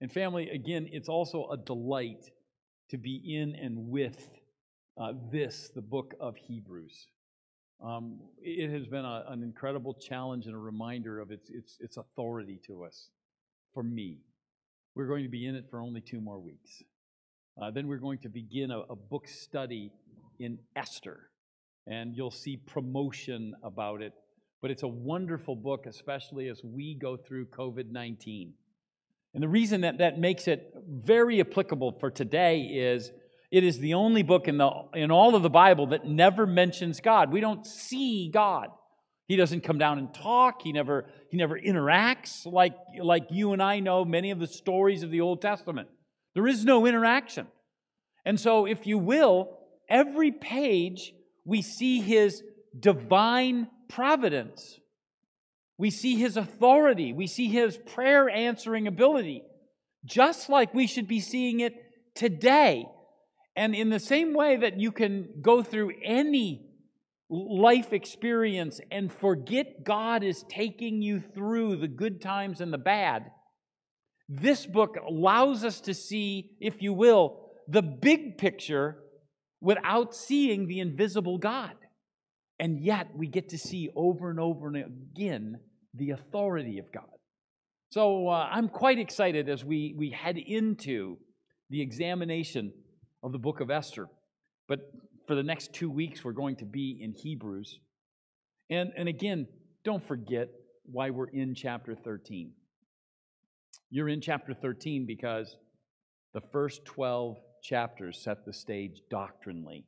And family, again, it's also a delight to be in and with uh, this, the book of Hebrews. Um, it has been a, an incredible challenge and a reminder of its, its, its authority to us, for me. We're going to be in it for only two more weeks. Uh, then we're going to begin a, a book study in Esther, and you'll see promotion about it. But it's a wonderful book, especially as we go through COVID 19. And the reason that that makes it very applicable for today is it is the only book in, the, in all of the Bible that never mentions God. We don't see God. He doesn't come down and talk. He never, he never interacts like, like you and I know many of the stories of the Old Testament. There is no interaction. And so, if you will, every page we see his divine providence. We see his authority. We see his prayer answering ability, just like we should be seeing it today and in the same way that you can go through any life experience and forget God is taking you through the good times and the bad, this book allows us to see, if you will, the big picture without seeing the invisible God. And yet we get to see over and over and again the authority of God. So uh, I'm quite excited as we, we head into the examination of the book of Esther. But for the next two weeks, we're going to be in Hebrews. And, and again, don't forget why we're in chapter 13. You're in chapter 13 because the first 12 chapters set the stage doctrinally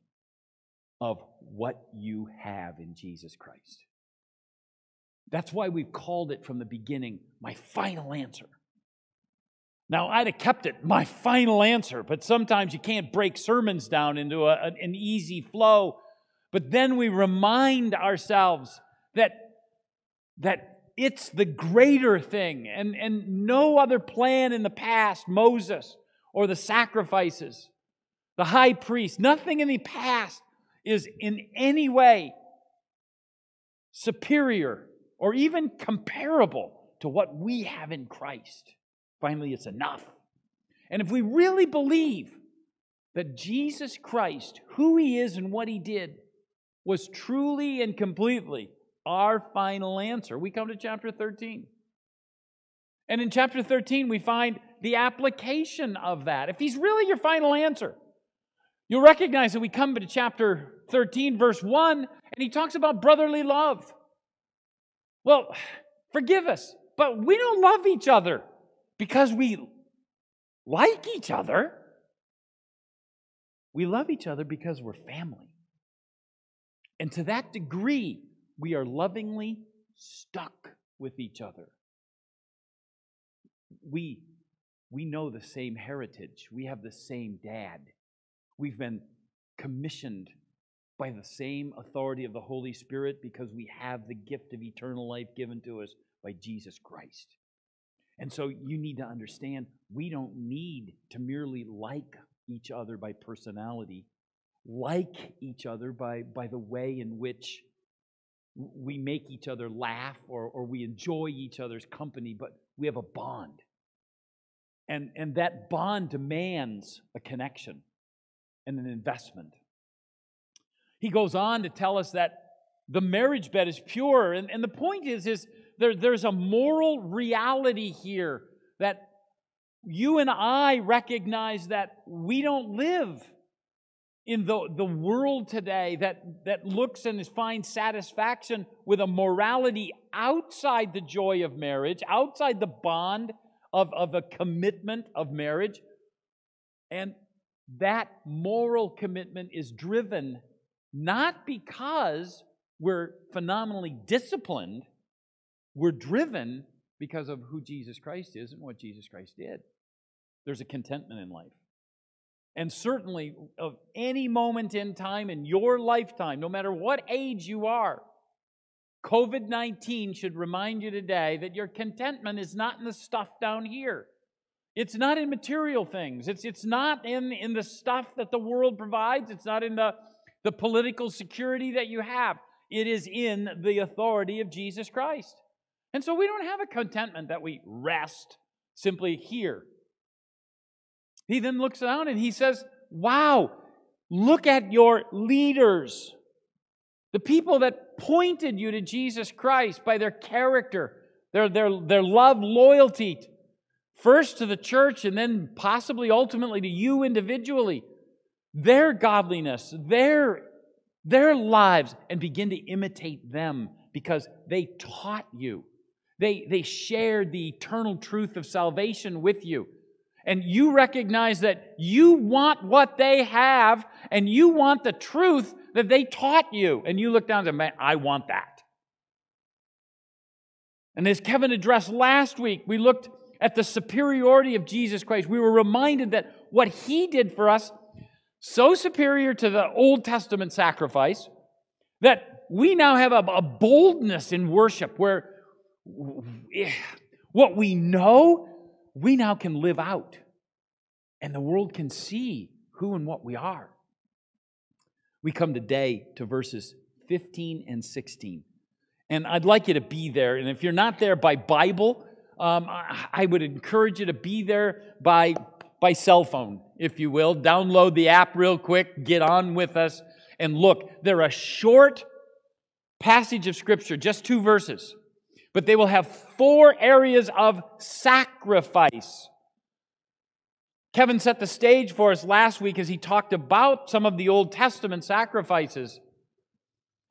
of what you have in Jesus Christ. That's why we've called it from the beginning my final answer. Now, I'd have kept it my final answer, but sometimes you can't break sermons down into a, an easy flow. But then we remind ourselves that, that it's the greater thing, and, and no other plan in the past, Moses or the sacrifices, the high priest, nothing in the past is in any way superior or even comparable to what we have in Christ. Finally, it's enough. And if we really believe that Jesus Christ, who he is and what he did, was truly and completely our final answer, we come to chapter 13. And in chapter 13, we find the application of that. If he's really your final answer, you'll recognize that we come to chapter 13, verse 1, and he talks about brotherly love. Well, forgive us, but we don't love each other because we like each other. We love each other because we're family. And to that degree, we are lovingly stuck with each other. We, we know the same heritage, we have the same dad. We've been commissioned by the same authority of the Holy Spirit because we have the gift of eternal life given to us by Jesus Christ. And so you need to understand we don't need to merely like each other by personality, like each other by, by the way in which we make each other laugh or, or we enjoy each other's company, but we have a bond. And, and that bond demands a connection and an investment. He goes on to tell us that the marriage bed is pure. And, and the point is, is there, there's a moral reality here that you and I recognize that we don't live in the, the world today that, that looks and finds satisfaction with a morality outside the joy of marriage, outside the bond of, of a commitment of marriage. And that moral commitment is driven not because we're phenomenally disciplined, we're driven because of who Jesus Christ is and what Jesus Christ did. There's a contentment in life. And certainly, of any moment in time in your lifetime, no matter what age you are, COVID 19 should remind you today that your contentment is not in the stuff down here. It's not in material things. It's, it's not in, in the stuff that the world provides. It's not in the, the political security that you have. It is in the authority of Jesus Christ. And so we don't have a contentment that we rest simply here He then looks down and he says, Wow, look at your leaders. The people that pointed you to Jesus Christ by their character, their, their, their love, loyalty, first to the church and then possibly ultimately to you individually, their godliness, their, their lives, and begin to imitate them because they taught you. They, they shared the eternal truth of salvation with you. And you recognize that you want what they have and you want the truth that they taught you. And you look down and say, man, I want that. And as Kevin addressed last week, we looked at the superiority of Jesus Christ. We were reminded that what he did for us, so superior to the Old Testament sacrifice, that we now have a, a boldness in worship where what we know, we now can live out. And the world can see who and what we are. We come today to verses 15 and 16. And I'd like you to be there. And if you're not there by Bible, um, I would encourage you to be there by, by cell phone, if you will. Download the app real quick, get on with us, and look. They're a short passage of Scripture, just two verses, but they will have four areas of sacrifice. Kevin set the stage for us last week as he talked about some of the Old Testament sacrifices.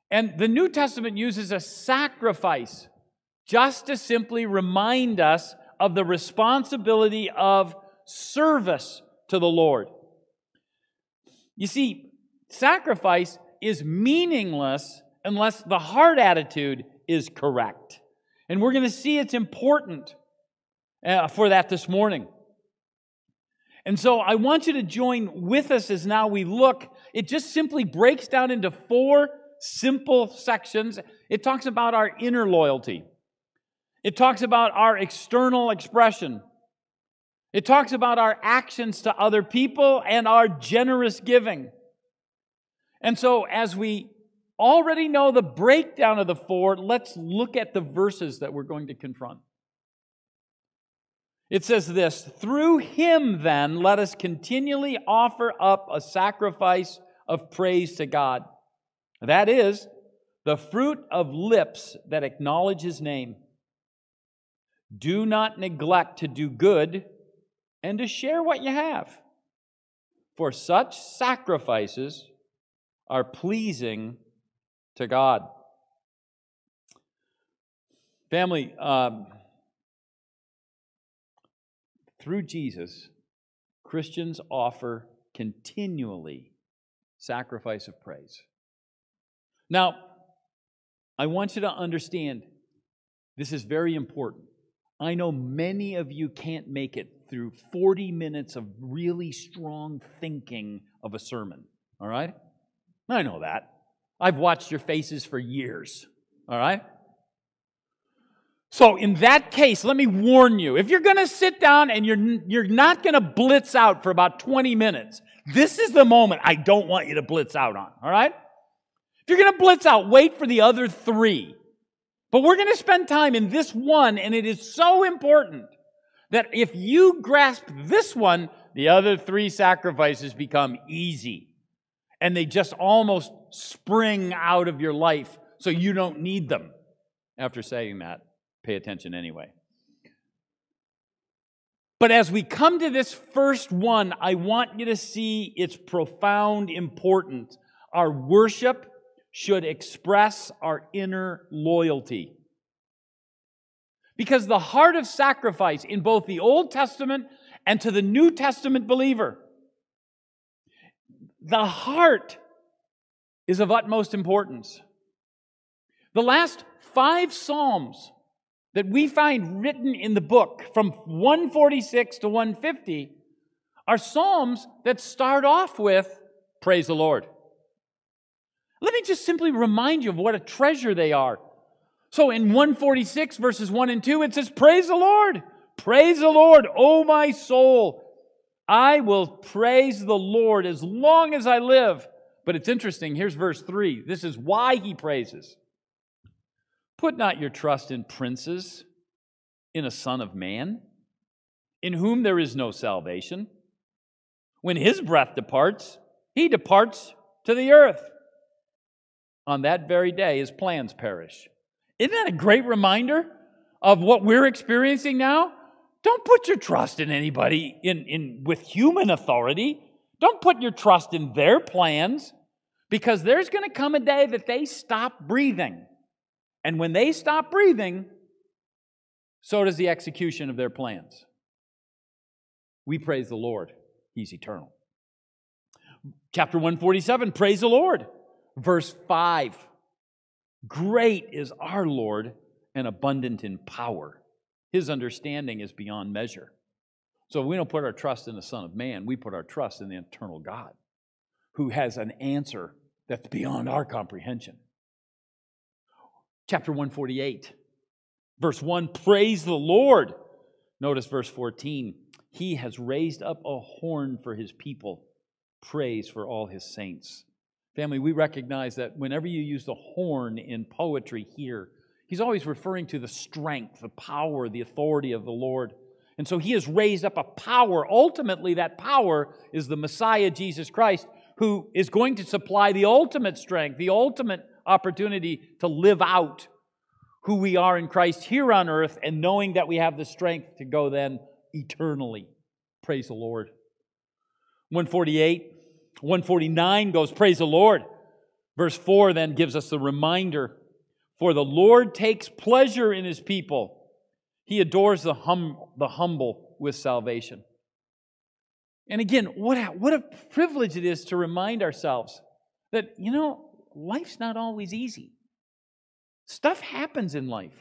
And the New Testament uses a sacrifice just to simply remind us of the responsibility of service to the Lord. You see, sacrifice is meaningless unless the heart attitude is correct. And we're going to see it's important uh, for that this morning. And so I want you to join with us as now we look. It just simply breaks down into four simple sections. It talks about our inner loyalty, it talks about our external expression, it talks about our actions to other people and our generous giving. And so, as we already know the breakdown of the four, let's look at the verses that we're going to confront. It says this Through him, then, let us continually offer up a sacrifice of praise to God. That is, the fruit of lips that acknowledge his name. Do not neglect to do good and to share what you have, for such sacrifices are pleasing to God. Family, um, through Jesus, Christians offer continually sacrifice of praise. Now, I want you to understand this is very important. I know many of you can't make it through 40 minutes of really strong thinking of a sermon, all right? I know that. I've watched your faces for years, all right? So, in that case, let me warn you if you're going to sit down and you're, you're not going to blitz out for about 20 minutes, this is the moment I don't want you to blitz out on, all right? If you're going to blitz out, wait for the other three. But we're going to spend time in this one, and it is so important that if you grasp this one, the other three sacrifices become easy. And they just almost spring out of your life so you don't need them after saying that pay attention anyway. But as we come to this first one, I want you to see its profound importance. Our worship should express our inner loyalty. Because the heart of sacrifice in both the Old Testament and to the New Testament believer, the heart is of utmost importance. The last five Psalms that we find written in the book from 146 to 150 are Psalms that start off with, Praise the Lord. Let me just simply remind you of what a treasure they are. So in 146, verses 1 and 2, it says, Praise the Lord! Praise the Lord, O my soul! I will praise the Lord as long as I live. But it's interesting. Here's verse 3. This is why he praises. Put not your trust in princes, in a son of man, in whom there is no salvation, When his breath departs, he departs to the earth. On that very day, his plans perish. Isn't that a great reminder of what we're experiencing now? Don't put your trust in anybody in, in, with human authority. Don't put your trust in their plans because there's going to come a day that they stop breathing. And when they stop breathing, so does the execution of their plans. We praise the Lord, He's eternal. Chapter 147, praise the Lord. Verse 5 Great is our Lord and abundant in power. His understanding is beyond measure. So we don't put our trust in the Son of Man, we put our trust in the eternal God who has an answer that's beyond our comprehension. Chapter 148, verse 1 Praise the Lord. Notice verse 14. He has raised up a horn for his people, praise for all his saints. Family, we recognize that whenever you use the horn in poetry here, he's always referring to the strength, the power, the authority of the Lord. And so he has raised up a power. Ultimately, that power is the Messiah, Jesus Christ, who is going to supply the ultimate strength, the ultimate opportunity to live out who we are in Christ here on earth and knowing that we have the strength to go then eternally. Praise the Lord. 148 149 goes, Praise the Lord. Verse 4 then gives us the reminder For the Lord takes pleasure in his people, he adores the, hum, the humble with salvation. And again, what a, what a privilege it is to remind ourselves that, you know, life's not always easy. Stuff happens in life.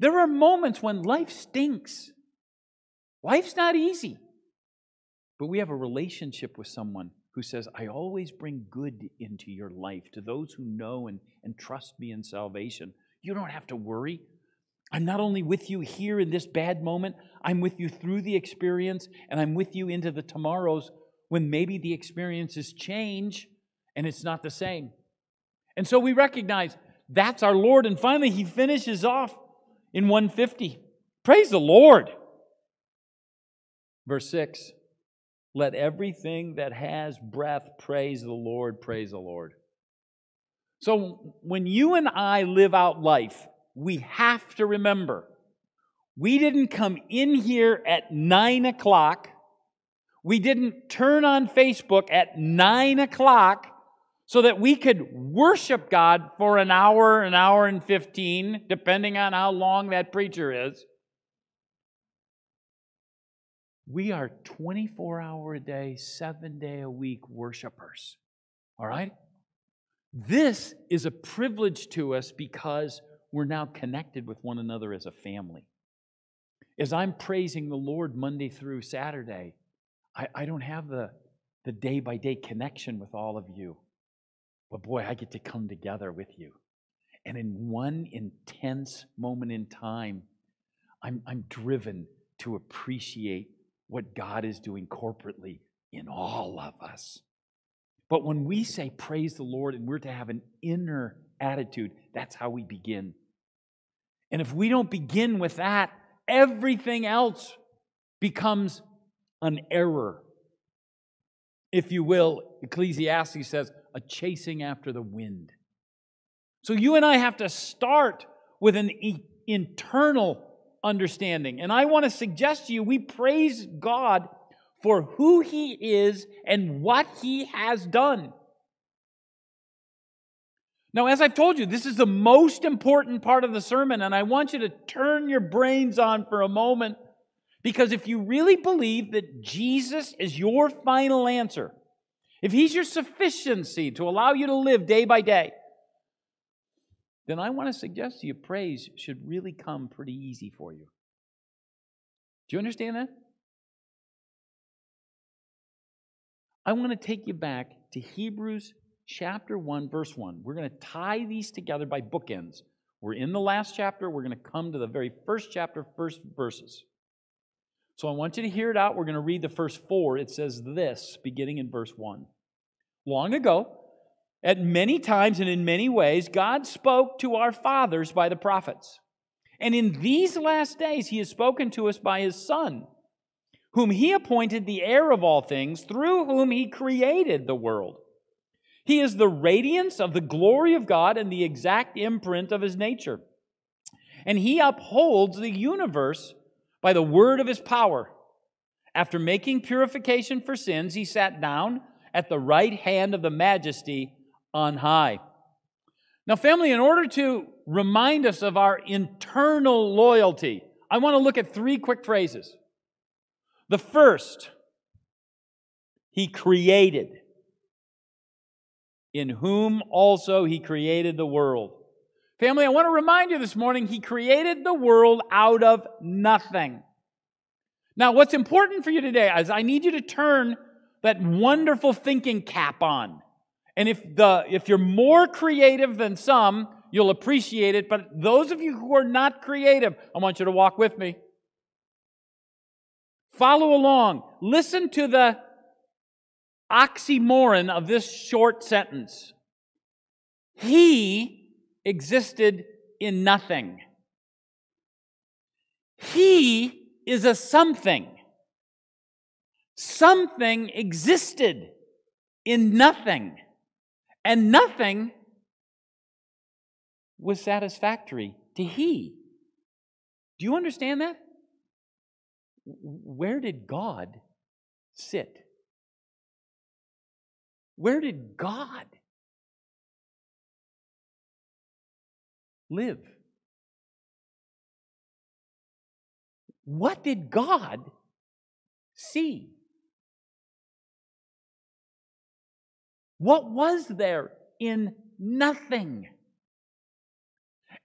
There are moments when life stinks. Life's not easy. But we have a relationship with someone who says, I always bring good into your life to those who know and, and trust me in salvation. You don't have to worry. I'm not only with you here in this bad moment, I'm with you through the experience, and I'm with you into the tomorrows when maybe the experiences change and it's not the same. And so we recognize that's our Lord. And finally, he finishes off in 150. Praise the Lord. Verse 6 let everything that has breath praise the Lord, praise the Lord. So when you and I live out life, we have to remember we didn't come in here at nine o'clock. We didn't turn on Facebook at nine o'clock so that we could worship God for an hour, an hour and 15, depending on how long that preacher is. We are 24 hour a day, seven day a week worshipers. All right? This is a privilege to us because we're now connected with one another as a family. As I'm praising the Lord Monday through Saturday, I, I don't have the, the day by day connection with all of you. But boy, I get to come together with you. And in one intense moment in time, I'm, I'm driven to appreciate what God is doing corporately in all of us. But when we say praise the Lord and we're to have an inner attitude, that's how we begin. And if we don't begin with that, everything else becomes an error. If you will, Ecclesiastes says, a chasing after the wind. So you and I have to start with an e- internal understanding. And I want to suggest to you we praise God for who He is and what He has done. Now, as I've told you, this is the most important part of the sermon, and I want you to turn your brains on for a moment because if you really believe that Jesus is your final answer, if He's your sufficiency to allow you to live day by day, then I want to suggest to you praise should really come pretty easy for you. Do you understand that? I want to take you back to Hebrews chapter 1, verse 1. We're going to tie these together by bookends. We're in the last chapter. We're going to come to the very first chapter, first verses. So I want you to hear it out. We're going to read the first four. It says this, beginning in verse 1. Long ago, at many times and in many ways, God spoke to our fathers by the prophets. And in these last days, He has spoken to us by His Son, whom he appointed the heir of all things, through whom he created the world. He is the radiance of the glory of God and the exact imprint of his nature. And he upholds the universe by the word of his power. After making purification for sins, he sat down at the right hand of the majesty on high. Now, family, in order to remind us of our internal loyalty, I want to look at three quick phrases. The first, he created, in whom also he created the world. Family, I want to remind you this morning, he created the world out of nothing. Now, what's important for you today is I need you to turn that wonderful thinking cap on. And if the if you're more creative than some, you'll appreciate it, but those of you who are not creative, I want you to walk with me. Follow along. Listen to the oxymoron of this short sentence. He existed in nothing. He is a something. Something existed in nothing, and nothing was satisfactory to He. Do you understand that? Where did God sit? Where did God live? What did God see? What was there in nothing?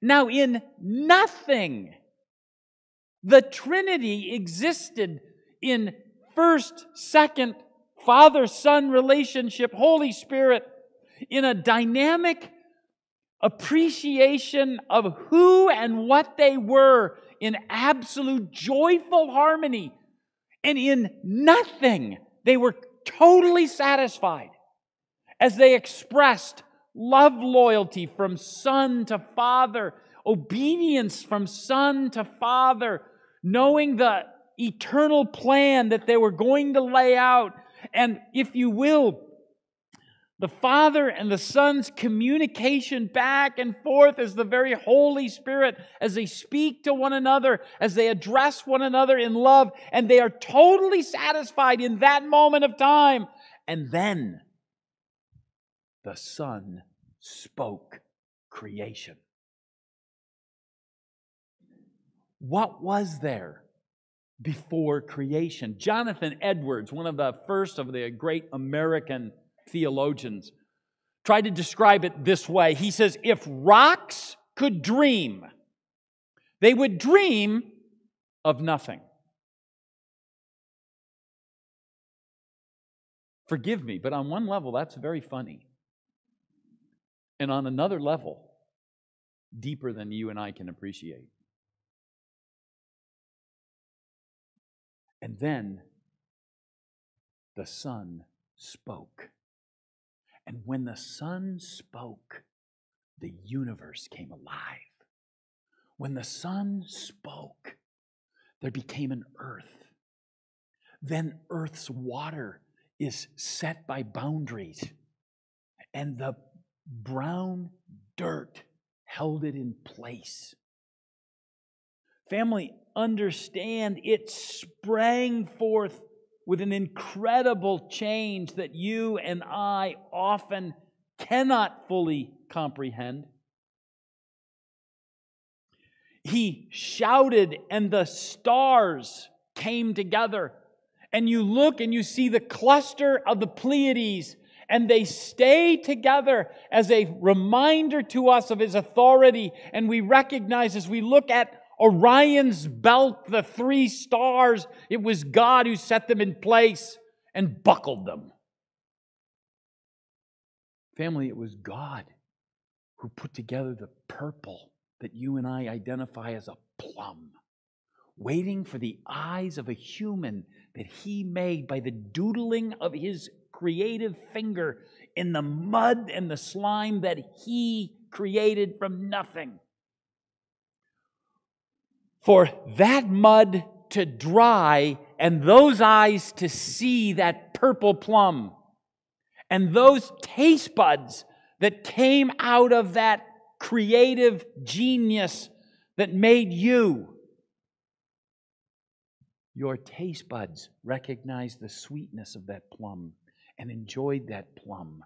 Now, in nothing, the Trinity existed in first, second, Father Son relationship, Holy Spirit, in a dynamic appreciation of who and what they were in absolute joyful harmony. And in nothing, they were totally satisfied as they expressed love loyalty from son to father, obedience from son to father, knowing the eternal plan that they were going to lay out. And if you will, the Father and the Son's communication back and forth as the very Holy Spirit, as they speak to one another, as they address one another in love, and they are totally satisfied in that moment of time. And then the Son spoke creation. What was there before creation? Jonathan Edwards, one of the first of the great American theologians, tried to describe it this way. He says, If rocks could dream, they would dream of nothing. Forgive me, but on one level, that's very funny. And on another level, deeper than you and I can appreciate. And then the Son spoke. And when the Son spoke, the universe came alive. When the Son spoke, there became an earth. Then earth's water is set by boundaries, and the brown dirt held it in place. Family, understand it sprang forth with an incredible change that you and I often cannot fully comprehend. He shouted, and the stars came together. And you look and you see the cluster of the Pleiades, and they stay together as a reminder to us of his authority. And we recognize as we look at Orion's belt, the three stars, it was God who set them in place and buckled them. Family, it was God who put together the purple that you and I identify as a plum, waiting for the eyes of a human that he made by the doodling of his creative finger in the mud and the slime that he created from nothing for that mud to dry and those eyes to see that purple plum, and those taste buds that came out of that creative genius that made you. Your taste buds recognize the sweetness of that plum and enjoyed that plum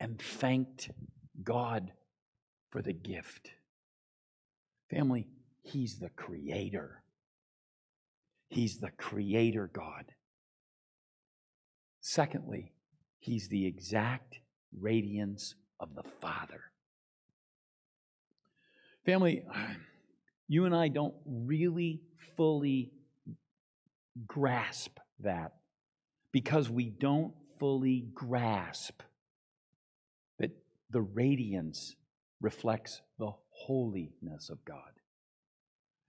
and thanked God for the gift. Family, He's the creator. He's the creator God. Secondly, He's the exact radiance of the Father. Family, you and I don't really fully grasp that because we don't fully grasp that the radiance reflects the holiness of God.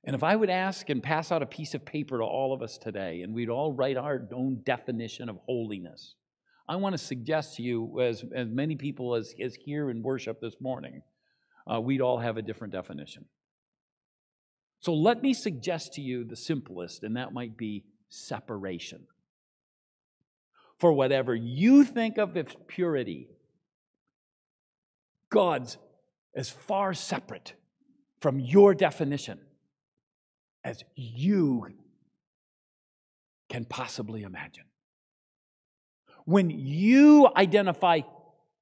And if I would ask and pass out a piece of paper to all of us today, and we'd all write our own definition of holiness, I want to suggest to you, as, as many people as, as here in worship this morning, uh, we'd all have a different definition. So let me suggest to you the simplest, and that might be separation. For whatever you think of as purity, God's as far separate from your definition as you can possibly imagine. When you identify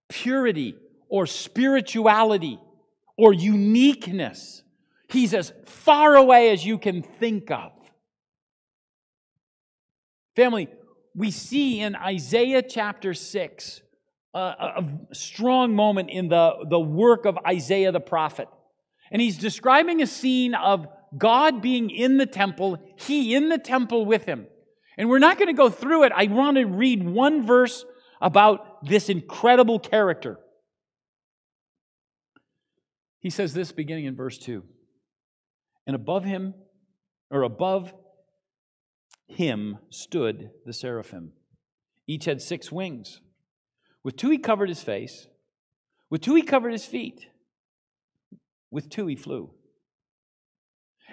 purity or spirituality or uniqueness, He's as far away as you can think of. Family, we see in Isaiah chapter 6 uh, a strong moment in the, the work of Isaiah the prophet. And he's describing a scene of God being in the temple, he in the temple with him. And we're not going to go through it. I want to read one verse about this incredible character. He says this beginning in verse 2. And above him, or above him, stood the seraphim. Each had six wings. With two he covered his face, with two he covered his feet, with two he flew.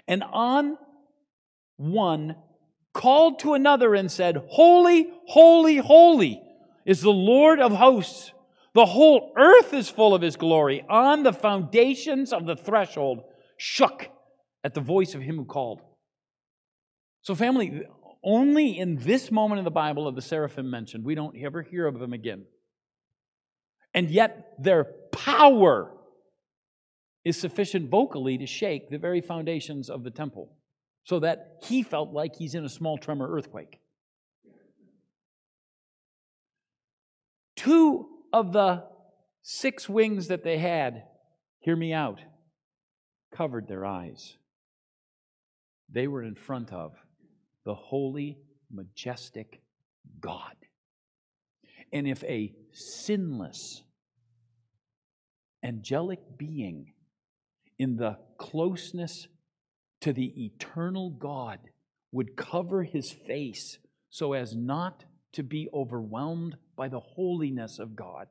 And on one called to another and said, Holy, holy, holy is the Lord of hosts. The whole earth is full of his glory. On the foundations of the threshold shook at the voice of him who called. So, family, only in this moment in the Bible of the seraphim mentioned, we don't ever hear of them again. And yet, their power is sufficient vocally to shake the very foundations of the temple so that he felt like he's in a small tremor earthquake. Two of the six wings that they had, hear me out, covered their eyes. They were in front of the holy, majestic God. And if a sinless, angelic being in the closeness to the eternal God would cover his face so as not to be overwhelmed by the holiness of God.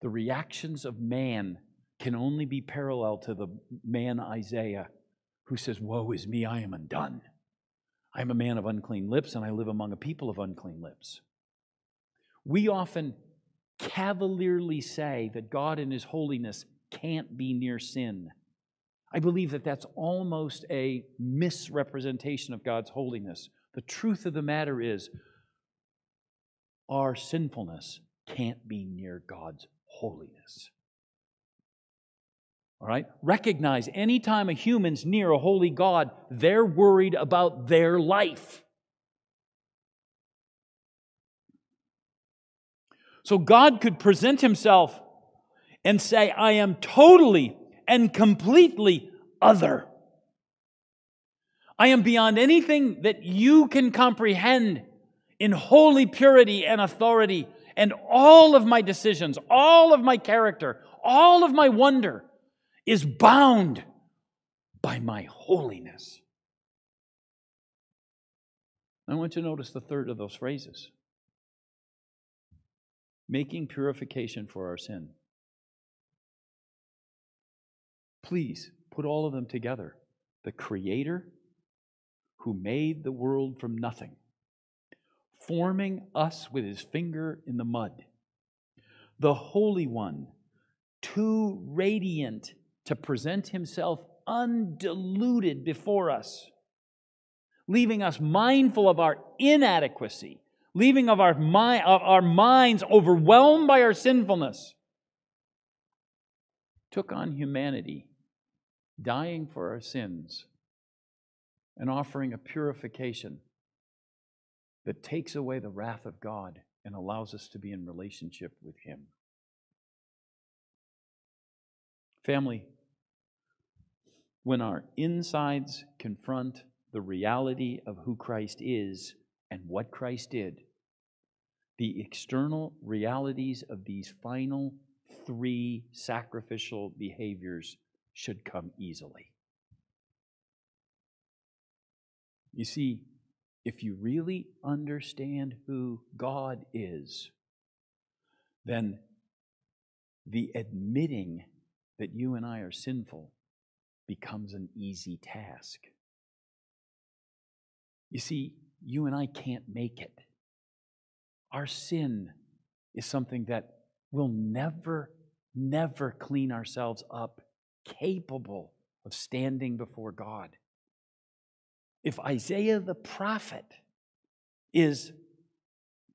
The reactions of man can only be parallel to the man Isaiah who says, Woe is me, I am undone. I am a man of unclean lips, and I live among a people of unclean lips. We often cavalierly say that God in His holiness can't be near sin. I believe that that's almost a misrepresentation of God's holiness. The truth of the matter is, our sinfulness can't be near God's holiness. All right? Recognize anytime a human's near a holy God, they're worried about their life. So God could present himself and say, I am totally and completely other. I am beyond anything that you can comprehend in holy purity and authority, and all of my decisions, all of my character, all of my wonder is bound by my holiness. I want you to notice the third of those phrases making purification for our sin. Please put all of them together. The Creator, who made the world from nothing, forming us with his finger in the mud. The Holy One, too radiant to present himself undiluted before us, leaving us mindful of our inadequacy, leaving of our, mi- of our minds overwhelmed by our sinfulness, took on humanity, dying for our sins and offering a purification that takes away the wrath of God and allows us to be in relationship with Him. Family, when our insides confront the reality of who Christ is and what Christ did, the external realities of these final three sacrificial behaviors should come easily. You see, if you really understand who God is, then the admitting that you and I are sinful becomes an easy task. You see, you and I can't make it. Our sin is something that we'll never, never clean ourselves up, capable of standing before God. If Isaiah the prophet is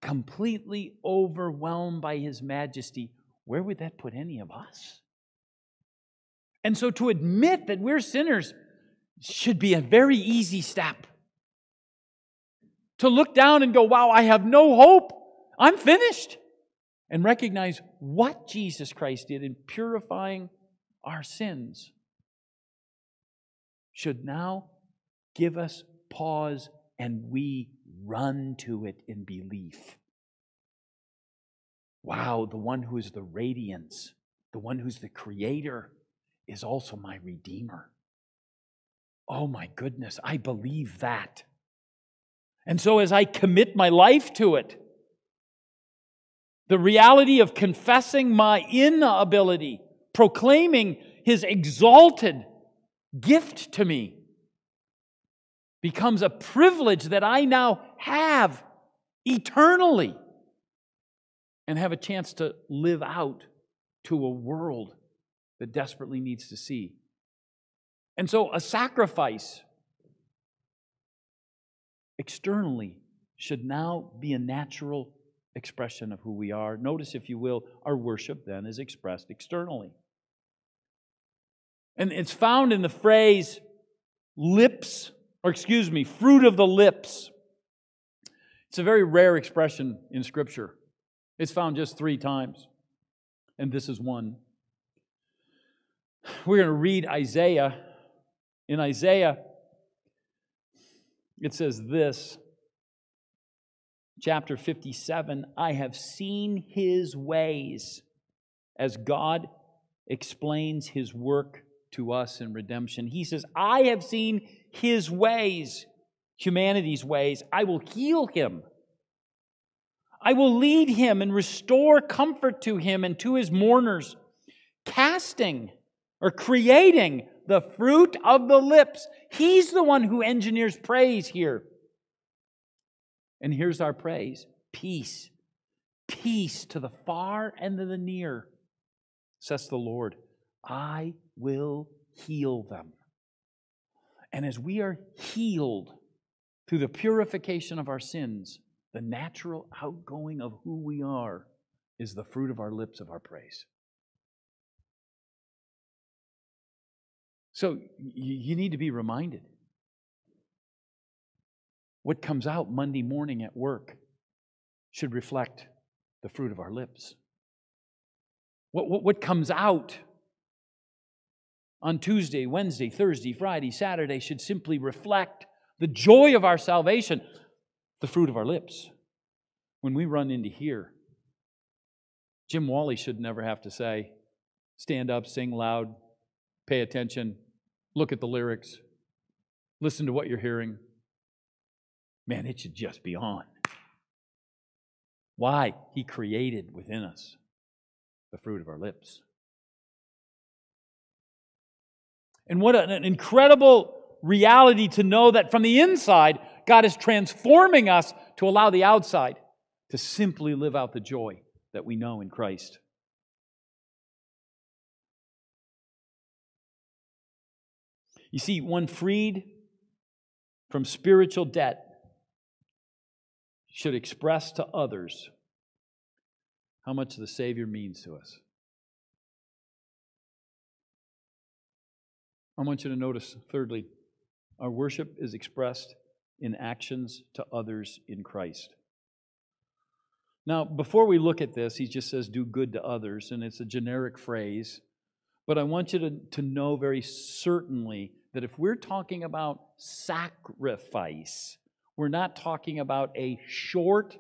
completely overwhelmed by his majesty, where would that put any of us? And so to admit that we're sinners should be a very easy step. To look down and go, wow, I have no hope. I'm finished. And recognize what Jesus Christ did in purifying our sins should now give us pause and we run to it in belief. Wow, the one who is the radiance, the one who's the creator, is also my redeemer. Oh my goodness, I believe that. And so as I commit my life to it, the reality of confessing my inability, proclaiming his exalted gift to me, becomes a privilege that I now have eternally and have a chance to live out to a world that desperately needs to see. And so a sacrifice externally should now be a natural expression of who we are. Notice, if you will, our worship then is expressed externally. And it's found in the phrase lips or excuse me, fruit of the lips. It's a very rare expression in Scripture. It's found just three times, and this is one. We're going to read Isaiah. In Isaiah, it says this, chapter 57 I have seen his ways as God explains his work to us in redemption. He says, I have seen his ways, humanity's ways. I will heal him. I will lead him and restore comfort to him and to his mourners, casting or creating the fruit of the lips. He's the one who engineers praise here. And here's our praise peace. Peace to the far and to the near, says the Lord. I will heal them. And as we are healed through the purification of our sins, the natural outgoing of who we are is the fruit of our lips of our praise. So you need to be reminded. What comes out Monday morning at work should reflect the fruit of our lips. What, what, what comes out on Tuesday, Wednesday, Thursday, Friday, Saturday should simply reflect the joy of our salvation, the fruit of our lips. When we run into here, Jim Wally should never have to say, stand up, sing loud, pay attention, look at the lyrics, listen to what you're hearing. Man, it should just be on. Why? He created within us the fruit of our lips. And what an incredible reality to know that from the inside, God is transforming us to allow the outside to simply live out the joy that we know in Christ. You see, one freed from spiritual debt should express to others how much the Savior means to us. I want you to notice, thirdly, our worship is expressed in actions to others in Christ. Now, before we look at this, he just says, do good to others, and it's a generic phrase. But I want you to, to know very certainly that if we're talking about sacrifice, we're not talking about a short,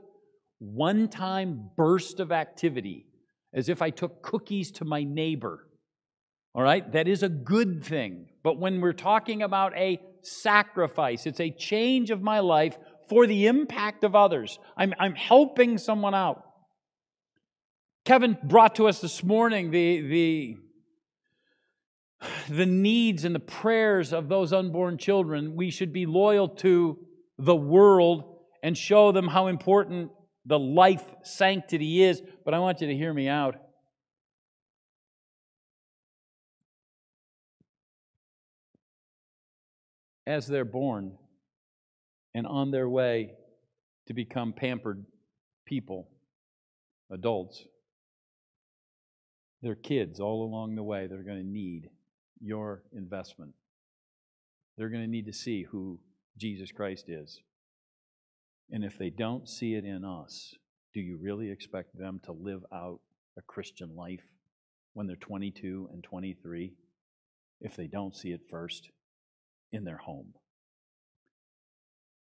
one time burst of activity, as if I took cookies to my neighbor. All right? That is a good thing. But when we're talking about a sacrifice, it's a change of my life for the impact of others. I'm, I'm helping someone out. Kevin brought to us this morning the, the, the needs and the prayers of those unborn children. We should be loyal to the world and show them how important the life sanctity is. But I want you to hear me out. As they're born, and on their way to become pampered people, adults. They're kids all along the way. They're going to need your investment. They're going to need to see who Jesus Christ is. And if they don't see it in us, do you really expect them to live out a Christian life when they're 22 and 23 if they don't see it first in their home?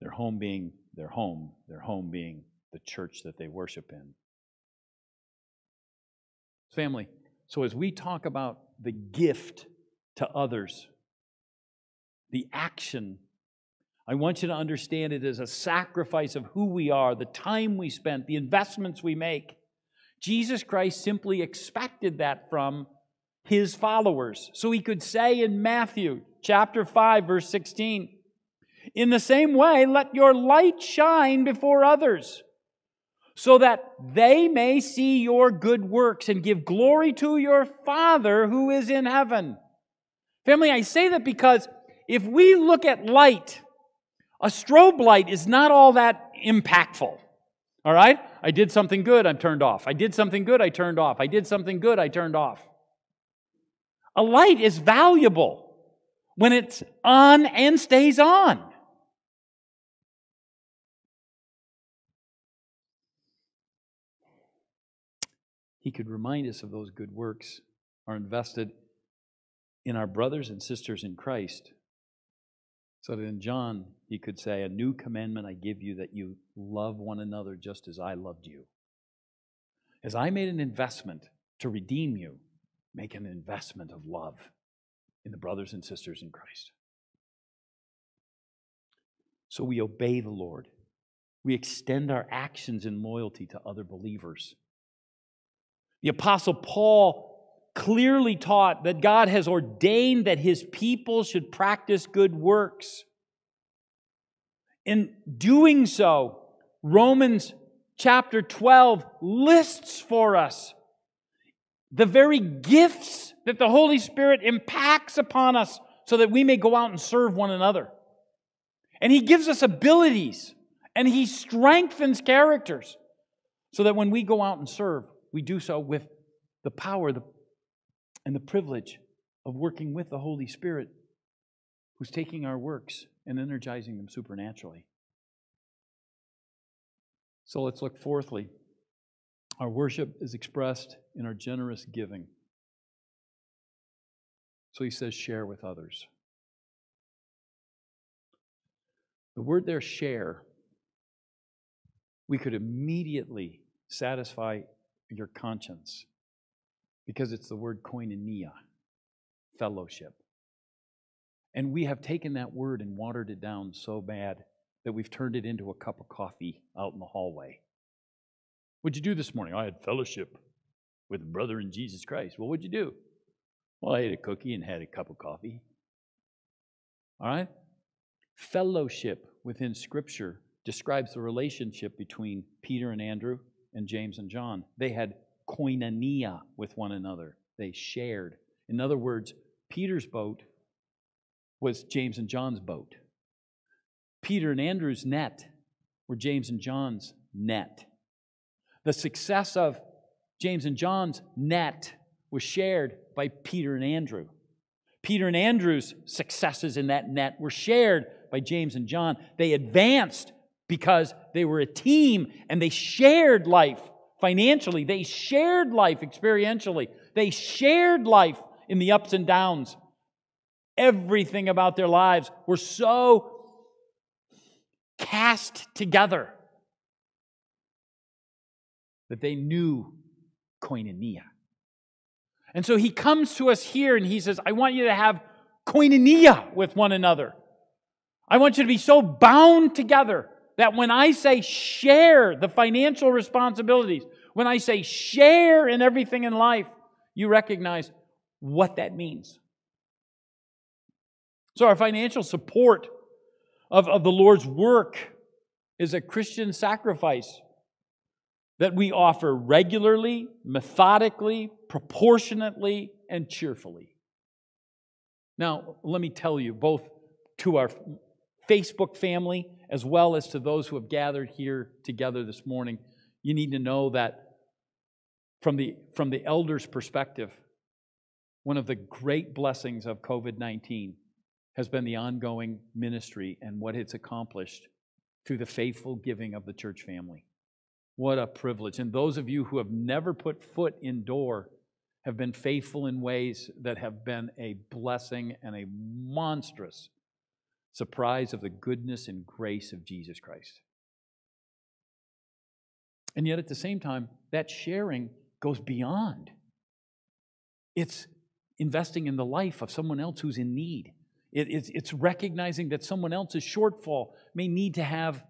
Their home being their home, their home being the church that they worship in. Family, so as we talk about the gift to others, the action, I want you to understand it as a sacrifice of who we are, the time we spent, the investments we make. Jesus Christ simply expected that from his followers. So he could say in Matthew chapter 5 verse 16, in the same way, let your light shine before others, so that they may see your good works and give glory to your Father who is in heaven. Family, I say that because if we look at light, a strobe light is not all that impactful. All right? I did something good, I'm turned off. I did something good, I turned off. I did something good, I turned off. A light is valuable when it's on and stays on. he could remind us of those good works are invested in our brothers and sisters in Christ. So that in John, he could say, A new commandment I give you that you love one another just as I loved you. As I made an investment to redeem you, make an investment of love in the brothers and sisters in Christ. So we obey the Lord. We extend our actions in loyalty to other believers. The Apostle Paul clearly taught that God has ordained that his people should practice good works. In doing so, Romans chapter 12 lists for us the very gifts that the Holy Spirit impacts upon us so that we may go out and serve one another. And He gives us abilities and He strengthens characters so that when we go out and serve, we do so with the power and the privilege of working with the Holy Spirit who's taking our works and energizing them supernaturally. So let's look fourthly. Our worship is expressed in our generous giving. So he says, share with others. The word there, share, we could immediately satisfy your conscience because it's the word koinonia, fellowship. And we have taken that word and watered it down so bad that we've turned it into a cup of coffee out in the hallway. What'd you do this morning? I had fellowship with a brother in Jesus Christ. Well, what'd you do? Well, I ate a cookie and had a cup of coffee. All right? Fellowship within Scripture describes the relationship between Peter and Andrew and James and John. They had koinonia with one another, they shared. In other words, Peter's boat was James and John's boat. Peter and Andrew's net were James and John's net. The success of James and John's net was shared by Peter and Andrew. Peter and Andrew's successes in that net were shared by James and John. They advanced because they were a team and they shared life financially. They shared life experientially. They shared life in the ups and downs. Everything about their lives were so cast together that they knew koinonia. And so he comes to us here and he says, I want you to have koinonia with one another. I want you to be so bound together that when I say share the financial responsibilities, when I say share in everything in life, you recognize what that means. So, our financial support of, of the Lord's work is a Christian sacrifice that we offer regularly, methodically, proportionately, and cheerfully. Now, let me tell you, both to our Facebook family as well as to those who have gathered here together this morning, you need to know that from the, from the elder's perspective, one of the great blessings of COVID 19 has been the ongoing ministry and what it's accomplished through the faithful giving of the church family. What a privilege. And those of you who have never put foot in door have been faithful in ways that have been a blessing and a monstrous surprise of the goodness and grace of Jesus Christ. And yet, at the same time, that sharing goes beyond. It's investing in the life of someone else who's in need. It, it's, it's, recognizing that someone else's shortfall may need to have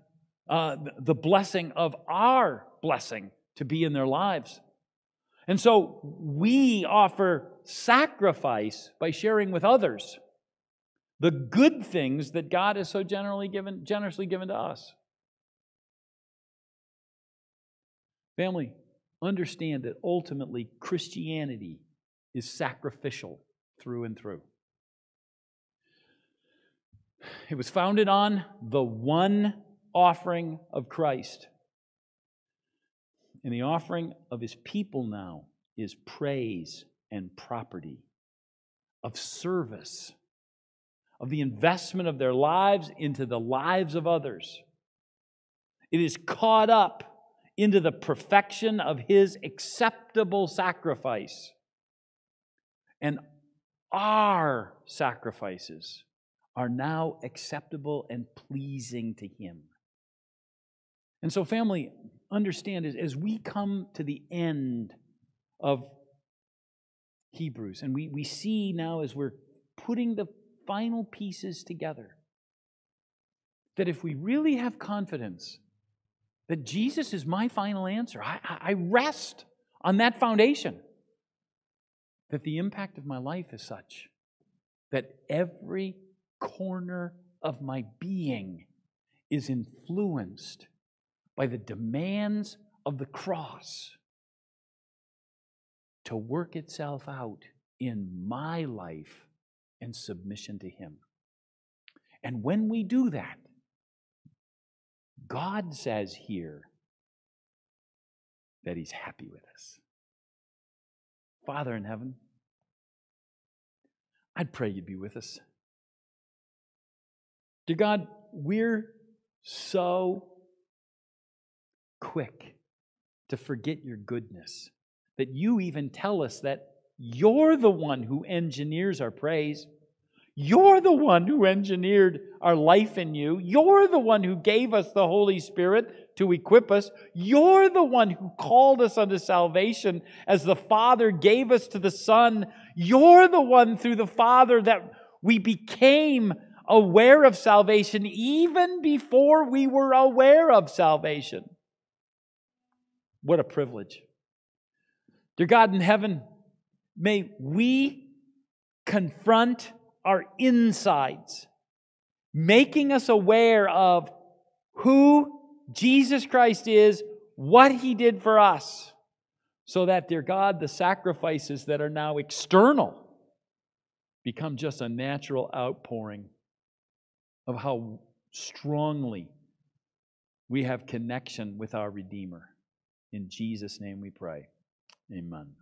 uh, the blessing of our blessing to be in their lives. And so we offer sacrifice by sharing with others the good things that God has so generally given, generously given to us. Family, understand that ultimately Christianity is sacrificial through and through. It was founded on the one offering of Christ. And the offering of his people now is praise and property, of service, of the investment of their lives into the lives of others. It is caught up into the perfection of his acceptable sacrifice. And our sacrifices are now acceptable and pleasing to him. And so, family, understand as, we come to the end of Hebrews, and we, we see now as we're putting the final pieces together, that if we really have confidence that Jesus is my final answer, I, I rest on that foundation, that the impact of my life is such that every corner of my being is influenced by the demands of the cross to work itself out in my life and submission to Him. And when we do that, God says here that He's happy with us. Father in heaven, I'd pray you'd be with us. Dear God, we're so quick to forget your goodness that you even tell us that you're the one who engineers our praise. You're the one who engineered our life in you. You're the one who gave us the Holy Spirit to equip us. You're the one who called us unto salvation as the Father gave us to the Son. You're the one through the Father that we became aware of salvation even before we were aware of salvation. What a privilege. Dear God in heaven, may we confront our insides making us aware of who Jesus Christ is, what he did for us, so that, dear God, the sacrifices that are now external become just a natural outpouring of how strongly we have connection with our Redeemer. In Jesus' name we pray. Amen.